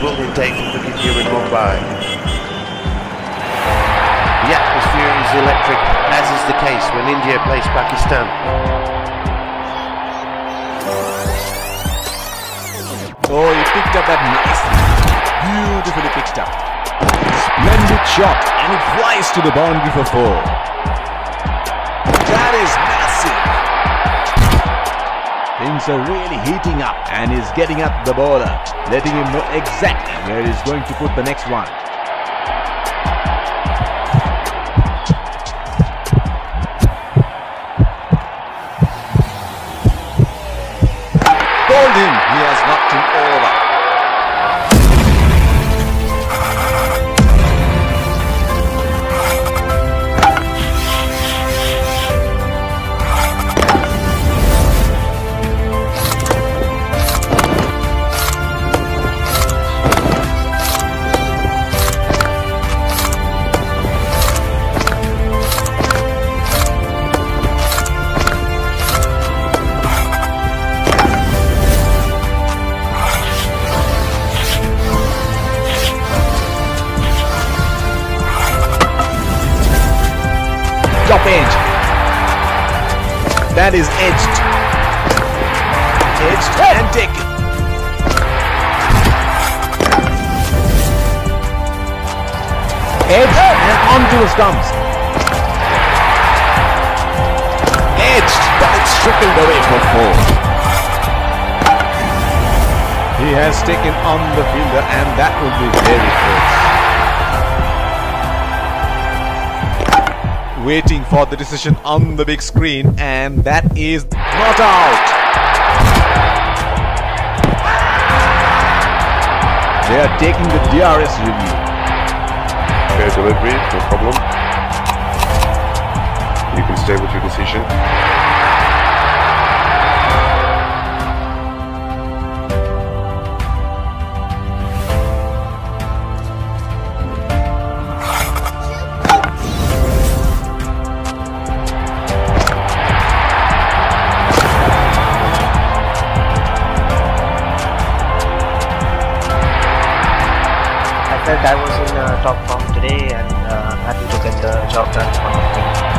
brutal day for cricket here in Mumbai. The atmosphere is electric, as is the case when India plays Pakistan. Oh, he picked up that nicely. Beautifully picked up. Splendid shot and it flies to the boundary for four. That is massive. Are really heating up and is getting up the bowler, letting him know exactly where he's going to put the next one. Edge. That is edged. Edged and taken. Edged and onto the stumps. Edged, but it's trickled away for four. He has taken on the fielder and that will be very close. Waiting for the decision on the big screen and that is not out. They are taking the DRS review. Fair delivery, no problem. You can stay with your decision. Felt I was in uh, top form today and uh, happy to get the job done.